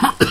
Ha!